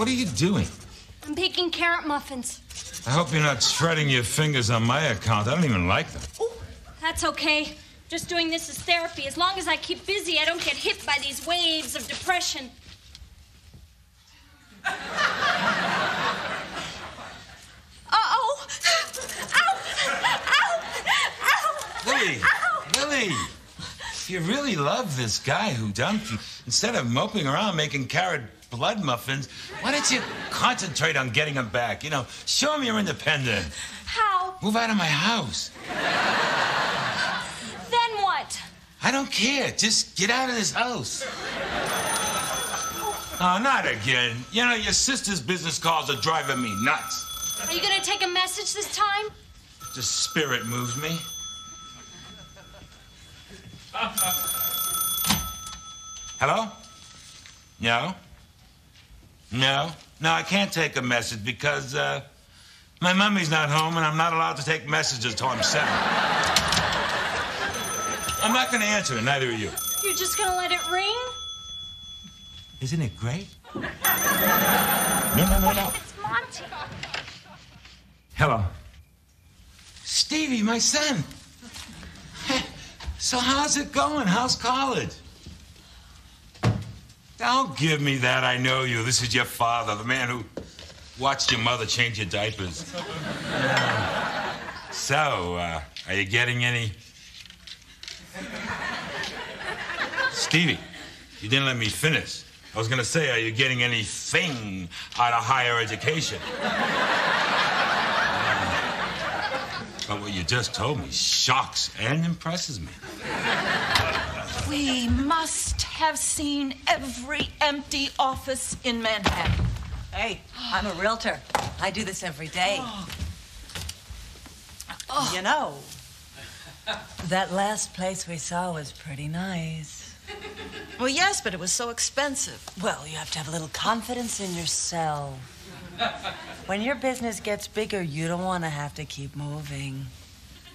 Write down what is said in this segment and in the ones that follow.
What are you doing? I'm baking carrot muffins. I hope you're not shredding your fingers on my account. I don't even like them. Oh, That's okay. Just doing this as therapy. As long as I keep busy, I don't get hit by these waves of depression. Uh-oh! Ow! Ow! Ow! Lily! Ow! Lily! If you really love this guy who dumped you, instead of moping around making carrot blood muffins, why don't you concentrate on getting them back? You know, show them you're independent. How? Move out of my house. Then what? I don't care. Just get out of this house. Oh, not again. You know, your sister's business calls are driving me nuts. Are you gonna take a message this time? The spirit moves me. Hello? No? No? No, I can't take a message because uh, my mummy's not home and I'm not allowed to take messages till I'm seven. I'm not going to answer it, neither are you. You're just gonna let it ring? Isn't it great? No, no, no, no. It's Monty. Hello. Stevie, my son. So how's it going? How's college? Don't give me that. I know you. This is your father, the man who watched your mother change your diapers. so, uh, are you getting any? Stevie, you didn't let me finish. I was gonna say, are you getting anything out of higher education? But what you just told me shocks and impresses me. We must have seen every empty office in Manhattan. Hey, I'm a realtor. I do this every day. Oh. Oh. You know, that last place we saw was pretty nice. Well, yes, but it was so expensive. Well, you have to have a little confidence in yourself. When your business gets bigger, you don't want to have to keep moving.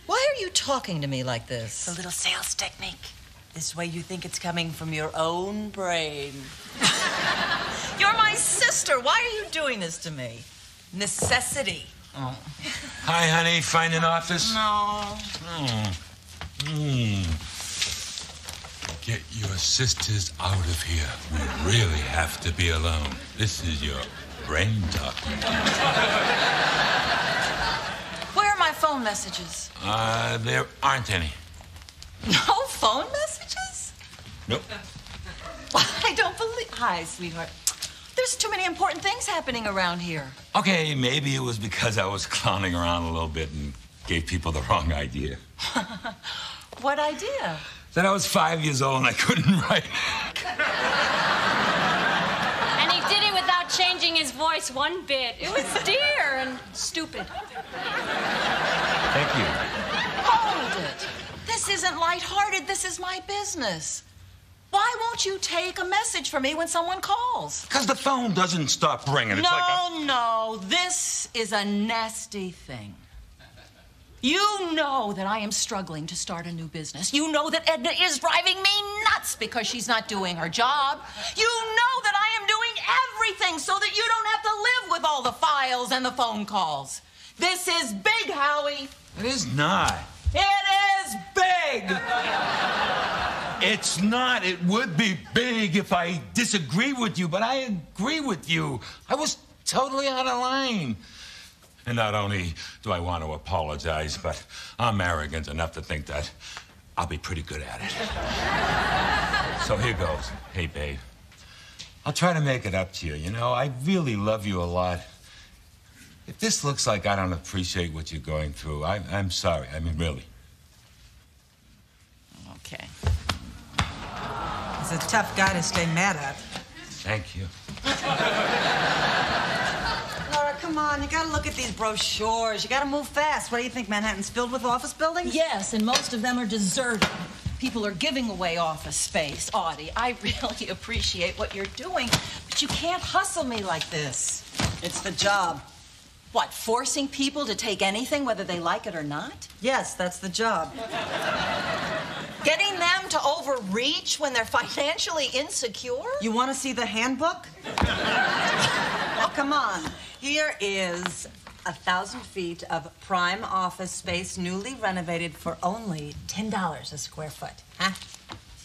Why are you talking to me like this? It's a little sales technique. This way you think it's coming from your own brain. You're my sister. Why are you doing this to me? Necessity. Oh. Hi, honey. Find an office? No. Hmm. Get your sisters out of here. We really have to be alone. This is your brain talking. Where are my phone messages? Uh, there aren't any. No phone messages? Nope. I don't believe. Hi, sweetheart. There's too many important things happening around here. Okay, maybe it was because I was clowning around a little bit and gave people the wrong idea. What idea? That I was five years old and I couldn't write. And he did it without changing his voice one bit. It was dear and stupid. Thank you. Hold it. This isn't lighthearted. This is my business. Why won't you take a message from me when someone calls? Because the phone doesn't stop ringing. It's no, like a... no. This is a nasty thing. You know that I am struggling to start a new business. You know that Edna is driving me nuts because she's not doing her job. You know that I am doing everything so that you don't have to live with all the files and the phone calls. This is big, Howie. It is not. It is big. It's not. It would be big if I disagree with you, but I agree with you. I was totally out of line. And not only do I want to apologize, but I'm arrogant enough to think that I'll be pretty good at it. so here goes. Hey, babe. I'll try to make it up to you. You know, I really love you a lot. If this looks like I don't appreciate what you're going through, I, I'm sorry. I mean, really. Okay. He's a tough guy to stay mad at. Thank you. Laura, come on. You gotta look at these brochures. You gotta move fast. What do you think? Manhattan's filled with office buildings? Yes, and most of them are deserted. People are giving away office space. Audie, I really appreciate what you're doing, but you can't hustle me like this. It's the job. What, forcing people to take anything whether they like it or not? Yes, that's the job. Getting them to overreach when they're financially insecure? You want to see the handbook? oh, come on. Here is a thousand feet of prime office space, newly renovated for only $10 a square foot. Huh?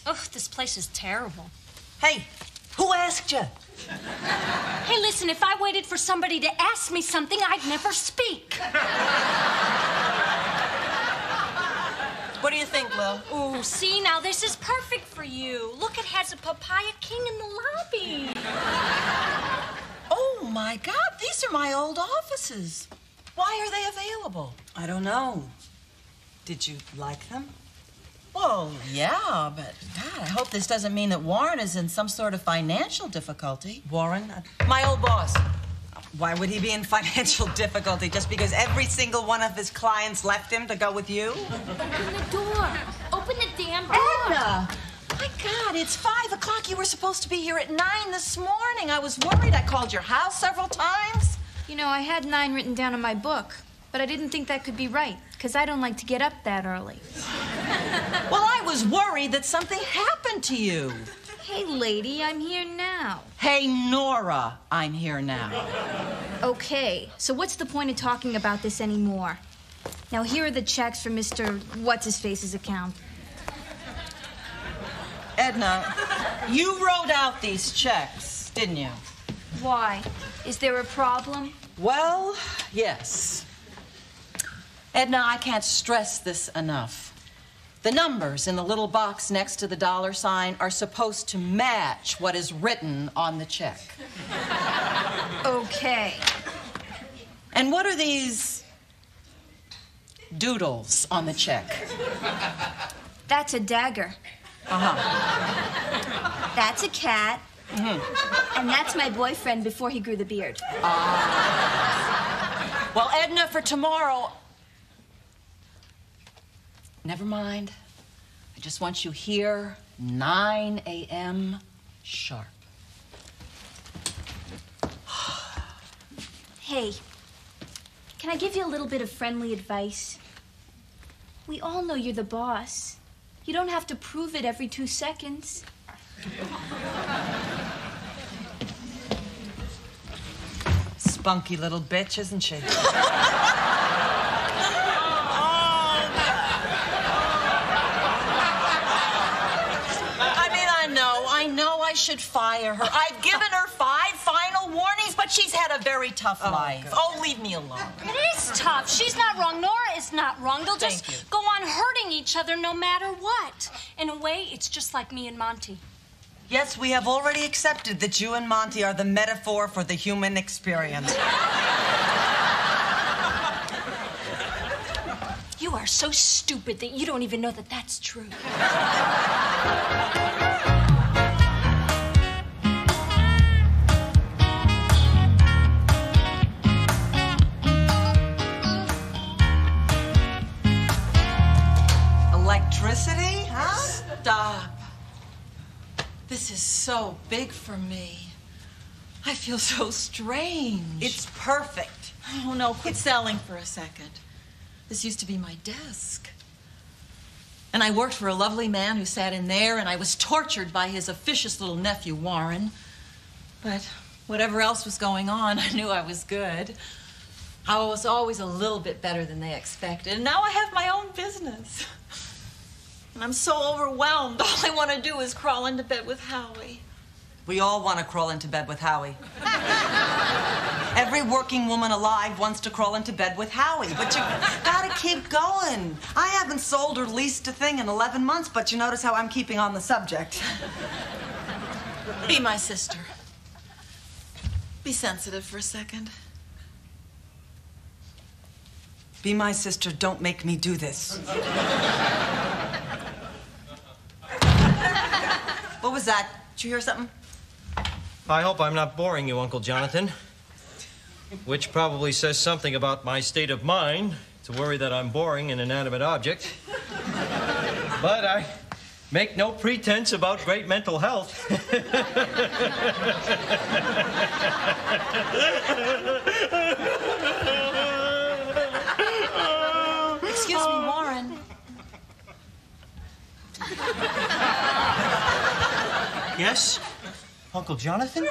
Ugh, this place is terrible. Hey, who asked you? Hey, listen, if I waited for somebody to ask me something, I'd never speak. What do you think, Lil? Ooh, see, now this is perfect for you. Look, it has a papaya king in the lobby. Oh my God, these are my old offices. Why are they available? I don't know. Did you like them? Well, yeah, but God, I hope this doesn't mean that Warren is in some sort of financial difficulty. Warren? My old boss. Why would he be in financial difficulty just because every single one of his clients left him to go with you? Open the door. Open the damn door. Edna! My God, it's five o'clock. You were supposed to be here at nine this morning. I was worried. I called your house several times. You know, I had nine written down in my book, but I didn't think that could be right, because I don't like to get up that early. Well, I was worried that something happened to you. Hey, lady, I'm here now. Hey, Nora, I'm here now. Okay, so what's the point of talking about this anymore? Now, here are the checks for Mr. What's His Face's account. Edna, you wrote out these checks, didn't you? Why? Is there a problem? Well, yes. Edna, I can't stress this enough. The numbers in the little box next to the dollar sign are supposed to match what is written on the check. Okay. And what are these doodles on the check? That's a dagger. Uh-huh. That's a cat. Mm-hmm. And that's my boyfriend before he grew the beard. Well, Edna, for tomorrow. Never mind. I just want you here, 9 a.m. sharp. Hey, can I give you a little bit of friendly advice? We all know you're the boss. You don't have to prove it every two seconds. Spunky little bitch, isn't she? I mean, I know, I should fire her. I've given her five final warnings, but she's had a very tough oh, life. Oh, leave me alone. It is tough. She's not wrong. Nora is not wrong. They'll just you. go on hurting each other no matter what. In a way, it's just like me and Monty. Yes, we have already accepted that you and Monty are the metaphor for the human experience. You are so stupid that you don't even know that that's true. Electricity, huh? Stop. This is so big for me. I feel so strange. It's perfect. Oh no, quit selling for a second. This used to be my desk. And I worked for a lovely man who sat in there, and I was tortured by his officious little nephew, Warren. But whatever else was going on, I knew I was good. I was always a little bit better than they expected. And now I have my own business. And I'm so overwhelmed. All I want to do is crawl into bed with Howie. We all want to crawl into bed with Howie. Every working woman alive wants to crawl into bed with Howie, but you gotta keep going. I haven't sold or leased a thing in 11 months, but you notice how I'm keeping on the subject. Be my sister. Be sensitive for a second. Be my sister, don't make me do this. What was that? Did you hear something? I hope I'm not boring you, Uncle Jonathan. Which probably says something about my state of mind to worry that I'm boring an inanimate object. But I make no pretense about great mental health. Excuse me, Warren. Yes? Uncle Jonathan?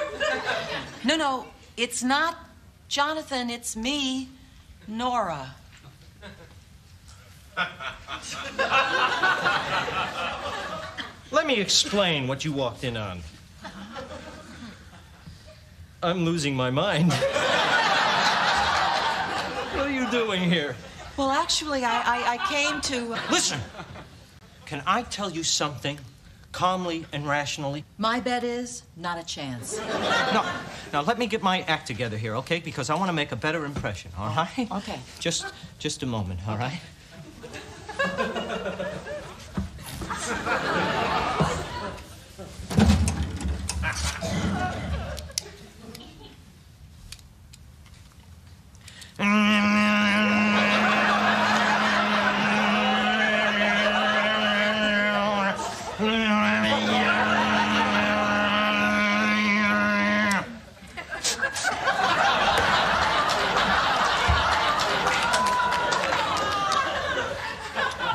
No, no, It's not Jonathan, it's me, Nora. Let me explain what you walked in on. I'm losing my mind. what are you doing here? Well, actually, I, I, I came to. Uh, Listen, can I tell you something calmly and rationally? My bet is not a chance. No. Now let me get my act together here, okay? Because I want to make a better impression, all right? Oh, okay. Just just a moment, all right?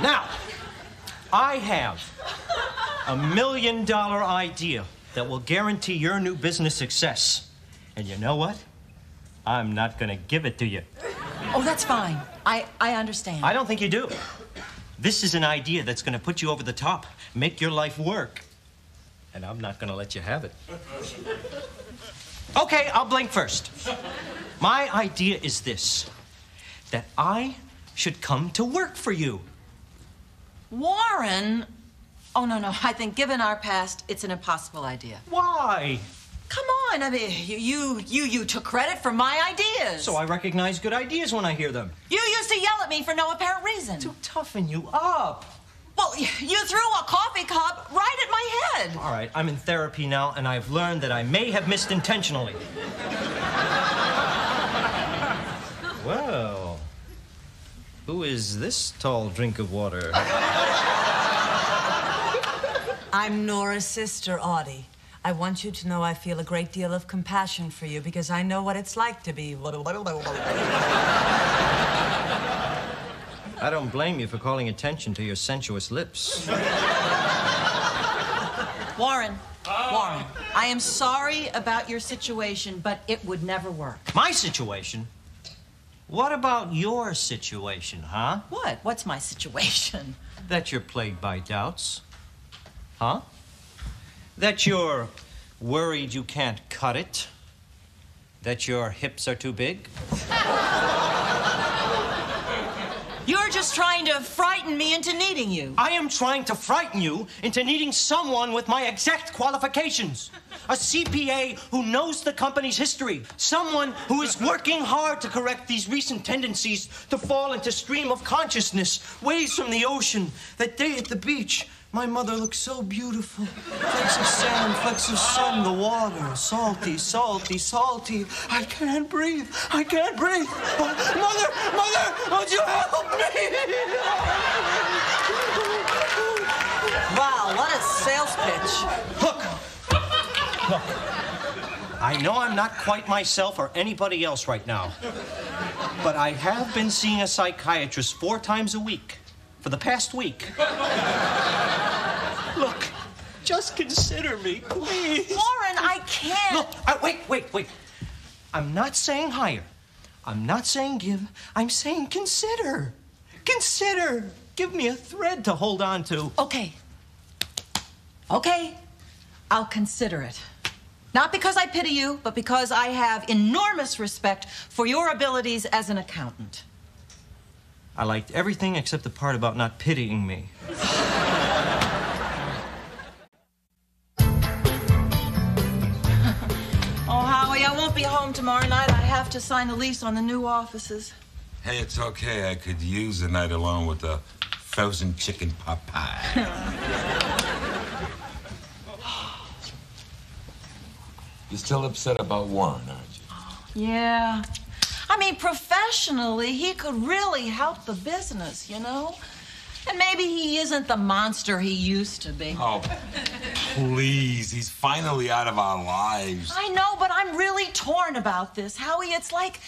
Now, I have a million dollar idea that will guarantee your new business success. And you know what? I'm not going to give it to you. Oh, that's fine. I, I understand. I don't think you do. This is an idea that's going to put you over the top, make your life work. And I'm not going to let you have it. Okay, I'll blink first. My idea is this that I should come to work for you. Warren. Oh, no, no. I think given our past, it's an impossible idea. Why? Come on. I mean, you, you, you, you took credit for my ideas. So I recognize good ideas when I hear them. You used to yell at me for no apparent reason. To toughen you up. Well, you threw a coffee cup right at my head. All right, I'm in therapy now, and I've learned that I may have missed intentionally. well, who is this tall drink of water? I'm Nora's sister, Audie. I want you to know I feel a great deal of compassion for you because I know what it's like to be. I don't blame you for calling attention to your sensuous lips. Warren. Warren. I am sorry about your situation, but it would never work. My situation? What about your situation, huh? What? What's my situation? That you're plagued by doubts. Huh? That you're worried you can't cut it. That your hips are too big. You're just trying to frighten me into needing you. I am trying to frighten you into needing someone with my exact qualifications. A CPA who knows the company's history. Someone who is working hard to correct these recent tendencies to fall into stream of consciousness, waves from the ocean. That day at the beach, my mother looks so beautiful. Flecks of sand, flecks of sun, the water. Salty, salty, salty. I can't breathe. I can't breathe. Oh, mother, mother, would you help me? Wow, what a sales pitch. Look! Look. I know I'm not quite myself or anybody else right now. But I have been seeing a psychiatrist four times a week for the past week. Look, just consider me, please. Warren, I can't. Look, uh, wait, wait, wait. I'm not saying hire. I'm not saying give. I'm saying consider. Consider. Give me a thread to hold on to. Okay. Okay. I'll consider it. Not because I pity you, but because I have enormous respect for your abilities as an accountant. I liked everything except the part about not pitying me. home tomorrow night. I have to sign the lease on the new offices. Hey, it's okay. I could use a night alone with a frozen chicken pot pie. You're still upset about Warren, aren't you? Yeah. I mean, professionally, he could really help the business, you know? And maybe he isn't the monster he used to be. Oh, please. He's finally out of our lives. I know, but I'm really torn about this. Howie, it's like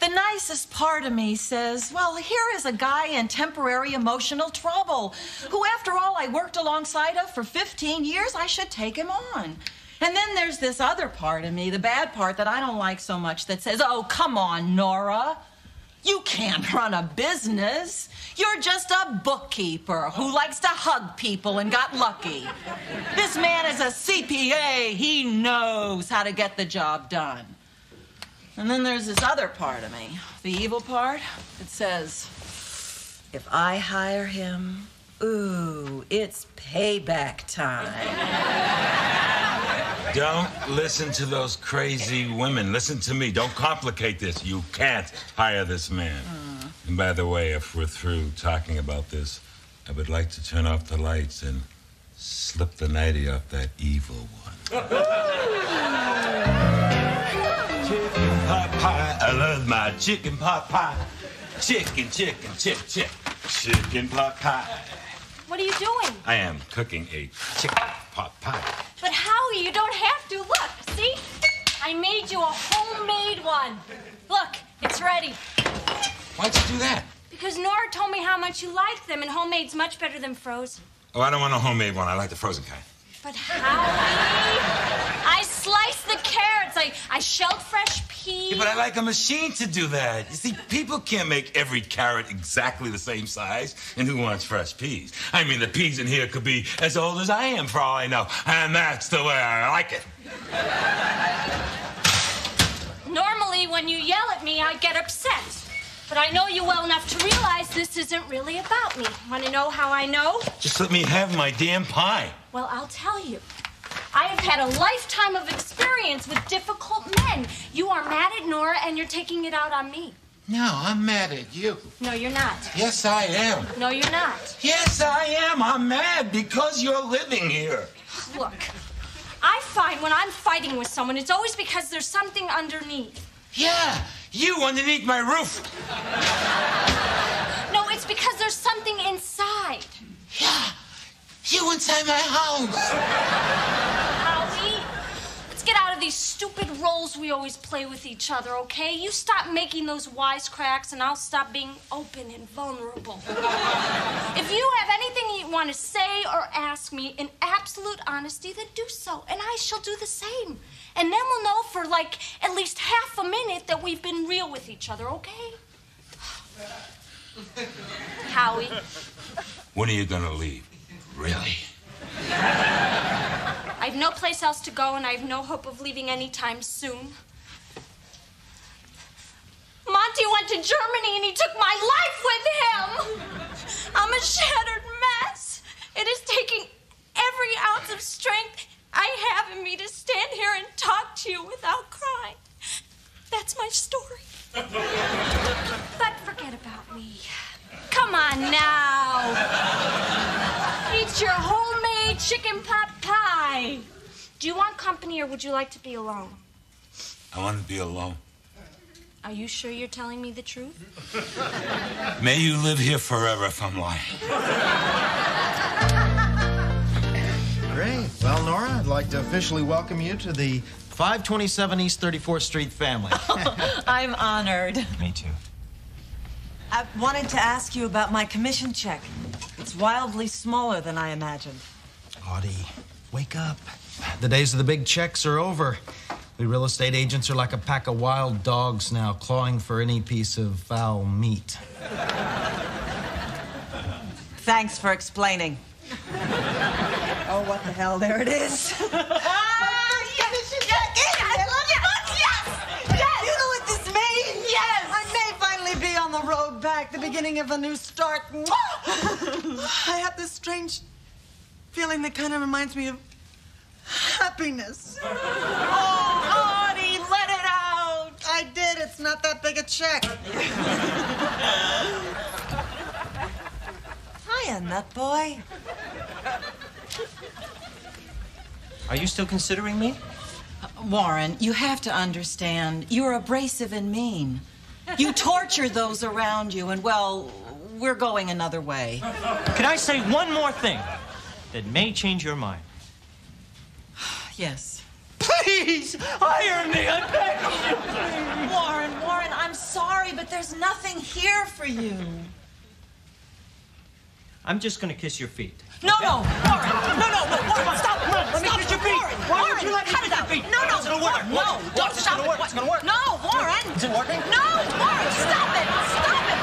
the nicest part of me says, well, here is a guy in temporary emotional trouble who, after all, I worked alongside of for 15 years. I should take him on. And then there's this other part of me, the bad part that I don't like so much, that says, oh, come on, Nora. You can't run a business. You're just a bookkeeper who likes to hug people and got lucky. This man is a CPA. He knows how to get the job done. And then there's this other part of me, the evil part, that says, if I hire him, ooh, it's payback time. Don't listen to those crazy women. Listen to me. Don't complicate this. You can't hire this man. Mm. And by the way, if we're through talking about this, I would like to turn off the lights and slip the nightie off that evil one. chicken pot pie. I love my chicken pot pie. Chicken, chicken, chick, chick. Chicken pot pie. What are you doing? I am cooking a chicken pot pie. But Howie, you don't have to. Look, see? I made you a homemade one. Look, it's ready. Why'd you do that? Because Nora told me how much you like them, and homemade's much better than frozen. Oh, I don't want a homemade one. I like the frozen kind. But Howie, I sliced the carrots. I, I shelled fresh peas. Yeah, but I like a machine to do that. You see, people can't make every carrot exactly the same size, and who wants fresh peas? I mean, the peas in here could be as old as I am, for all I know, and that's the way I like it. Normally, when you yell at me, I get upset. But I know you well enough to realize this isn't really about me. Want to know how I know? Just let me have my damn pie. Well, I'll tell you. I have had a lifetime of experience with difficult men. You are mad at Nora and you're taking it out on me. No, I'm mad at you. No, you're not. Yes, I am. No, you're not. Yes, I am. I'm mad because you're living here. Look, I find when I'm fighting with someone, it's always because there's something underneath. Yeah, you underneath my roof. No, it's because there's something inside. Yeah, you inside my house. Howie, let's get out of these stupid roles we always play with each other, okay? You stop making those wisecracks and I'll stop being open and vulnerable. if you have anything you want to say or ask me in absolute honesty, then do so, and I shall do the same. And then we'll know for like at least half a minute that we've been real with each other, okay? Howie, When are you gonna leave? Really? I have no place else to go, and I have no hope of leaving anytime soon. Monty went to Germany and he took my life with him. I'm a shattered mess. It is taking every ounce of strength I have in me to stand here and talk to you without crying. That's my story. but forget about me. Come on now. Eat your homemade chicken pot pie. Do you want company or would you like to be alone? I want to be alone. Are you sure you're telling me the truth? May you live here forever if I'm lying. Great. Well, Nora, I'd like to officially welcome you to the 527 East 34th Street family. I'm honored. Me too. I wanted to ask you about my commission check. It's wildly smaller than I imagined. Audie, wake up. The days of the big checks are over. We real estate agents are like a pack of wild dogs now, clawing for any piece of foul meat. Thanks for explaining. oh, what the hell? There it is. ah, yes, yes, yes, You know what this means? Yes. I may finally be on the road back, the beginning of a new start. I have this strange feeling that kind of reminds me of happiness. Oh, Audie, let it out. I did. It's not that big a check. Hiya, nut boy. Are you still considering me? Uh, Warren, you have to understand, you're abrasive and mean. You torture those around you, and well, we're going another way. Can I say one more thing that may change your mind? Yes. Please, hire me. I beg of you. please. Warren, Warren, I'm sorry, but there's nothing here for you. I'm just gonna kiss your feet. No, no, Warren, no, no, no, Warren, stop. Let me kiss your feet. Warren, Warren, Warren, would you let me cut kiss it your out. feet? No, no, It's gonna work. Warren, no, Watch. don't stop it. work. It's gonna work. No, Warren. Is it working? No, Warren, stop it. Stop it.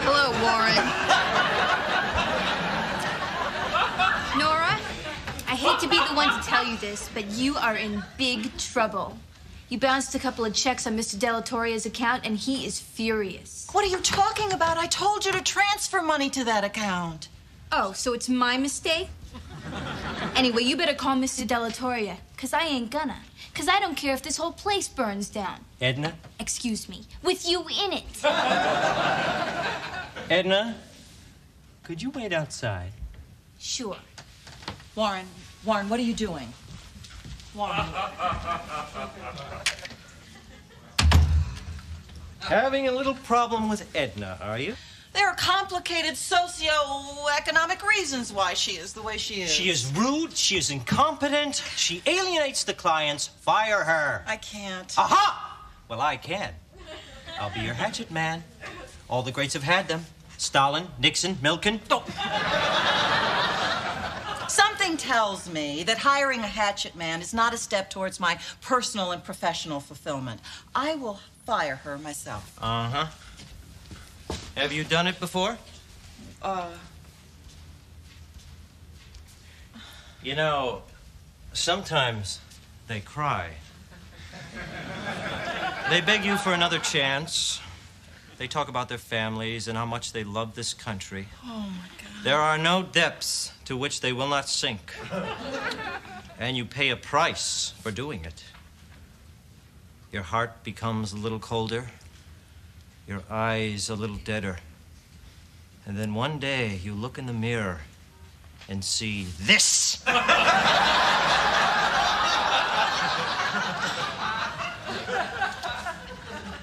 Hello, Warren. Nora, I hate to be the one to tell you this, but you are in big trouble. You bounced a couple of checks on Mr. Delatoria's account, and he is furious. What are you talking about? I told you to transfer money to that account. Oh, so it's my mistake? Anyway, you better call Mr. Delatoria, because I ain't gonna. Because I don't care if this whole place burns down. Edna? Excuse me. With you in it. Edna? Could you wait outside? Sure. Warren, Warren, what are you doing? Having a little problem with Edna, are you? There are complicated socio-economic reasons why she is the way she is. She is rude, she is incompetent, she alienates the clients. Fire her. I can't. Aha! Well, I can. I'll be your hatchet man. All the greats have had them. Stalin, Nixon, Milken. Oh. Something tells me that hiring a hatchet man is not a step towards my personal and professional fulfillment. I will fire her myself. Uh huh. Have you done it before? Uh, You know, sometimes they cry. They beg you for another chance. They talk about their families and how much they love this country. oh my God. There are no depths to which they will not sink. And you pay a price for doing it. Your heart becomes a little colder, your eyes a little deader. And then one day you look in the mirror and see this.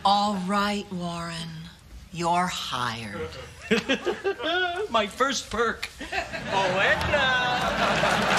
All right, Warren. You're hired. My first perk. Oh, Edna.